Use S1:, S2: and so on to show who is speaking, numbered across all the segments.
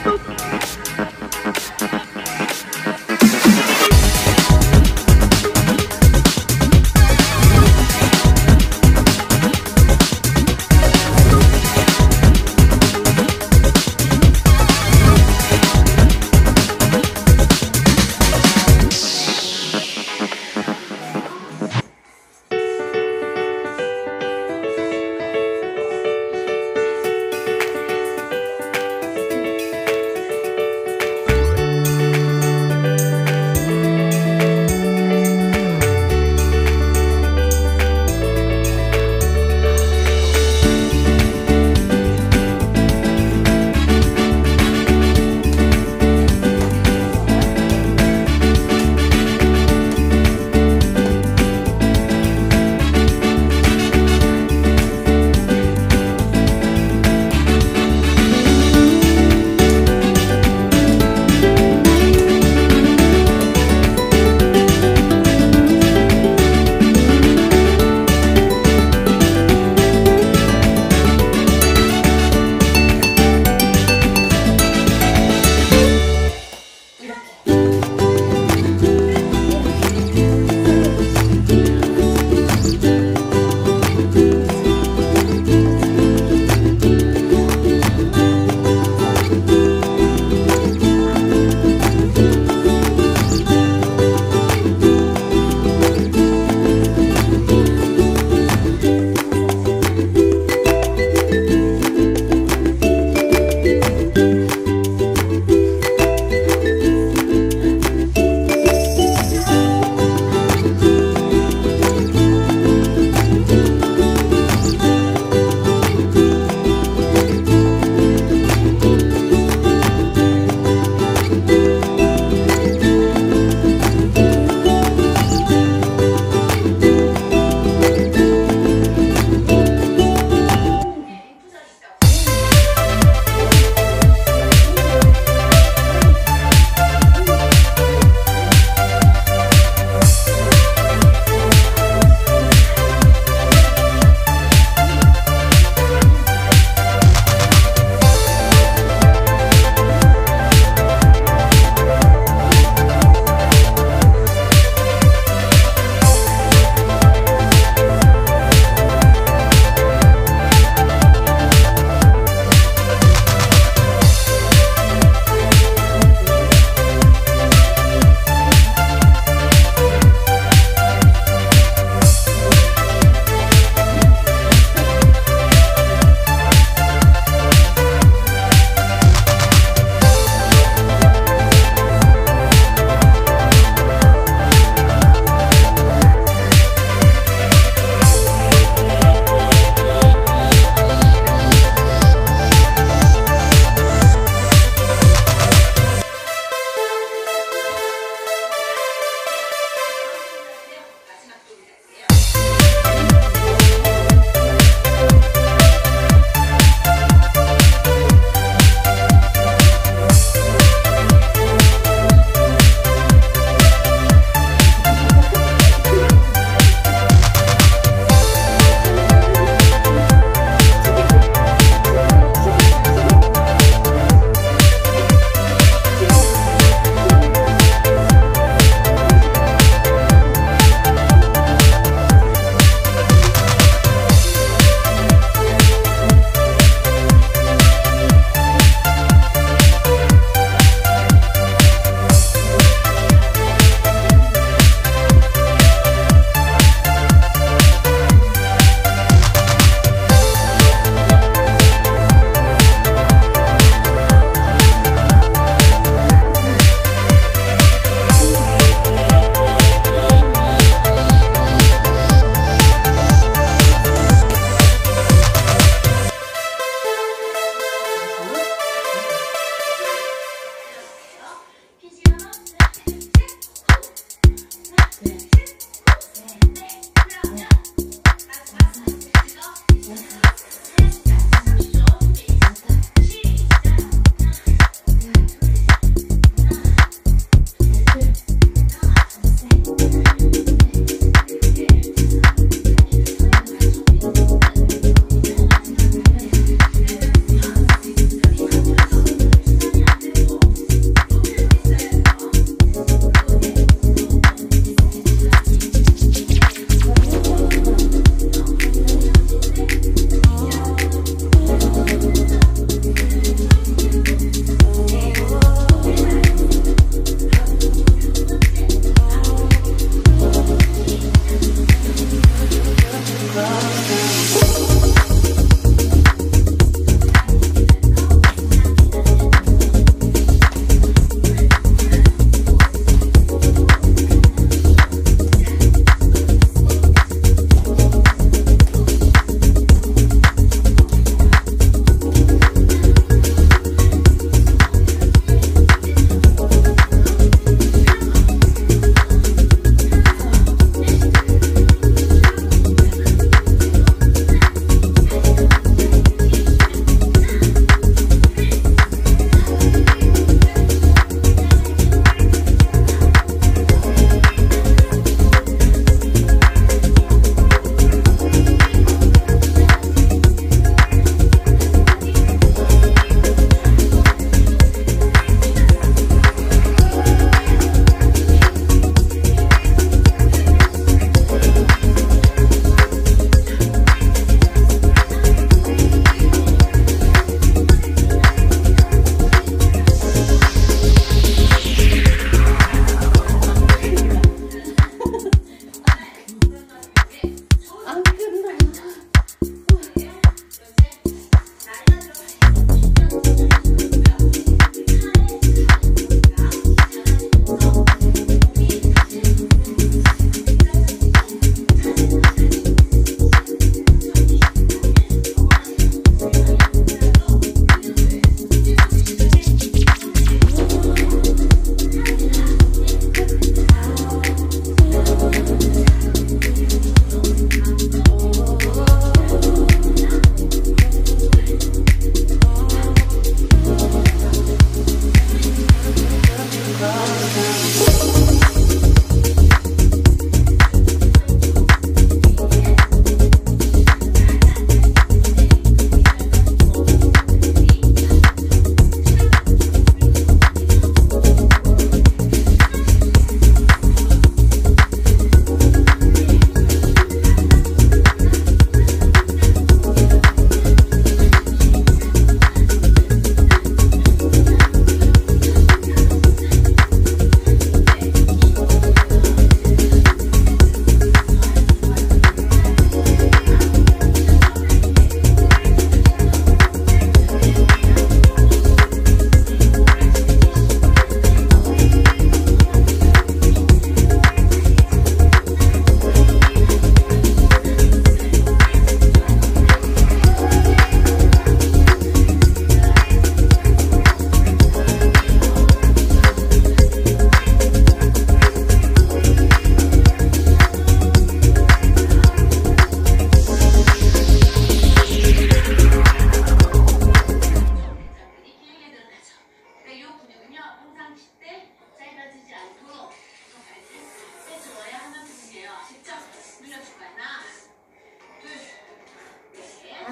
S1: spooky.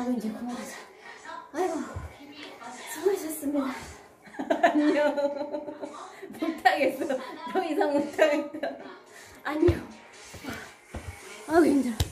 S1: 아이고 이제 그만하자. 아이고 수고하셨습니다. 안녕. 못하겠어. 더 이상 못하겠다. 안녕. 아이고 힘들어.